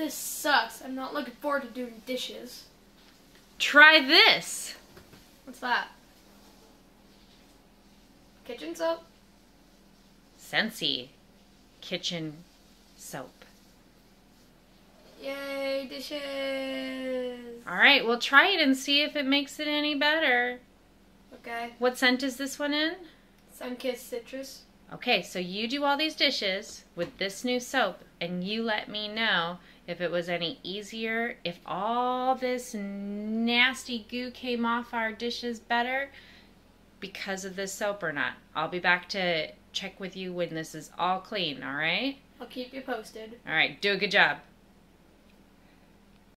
This sucks. I'm not looking forward to doing dishes. Try this. What's that? Kitchen soap? Scentsy kitchen soap. Yay, dishes! All right, we'll try it and see if it makes it any better. Okay. What scent is this one in? Sunkissed citrus. Okay, so you do all these dishes with this new soap, and you let me know if it was any easier, if all this nasty goo came off our dishes better because of this soap or not. I'll be back to check with you when this is all clean, all right? I'll keep you posted. All right, do a good job.